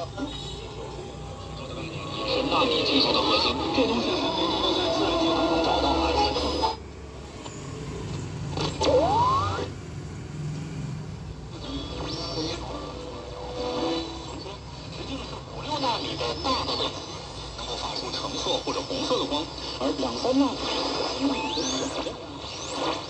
这东西，我们是在自然界中。是纳米的大的子，能够发出橙色或者红色的光，而两三纳米的分子是看不的。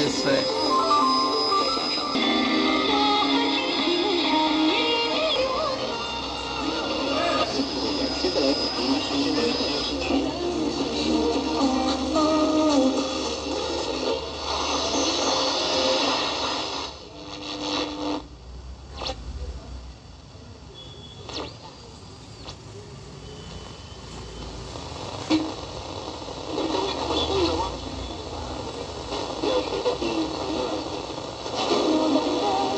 just say. Thank you.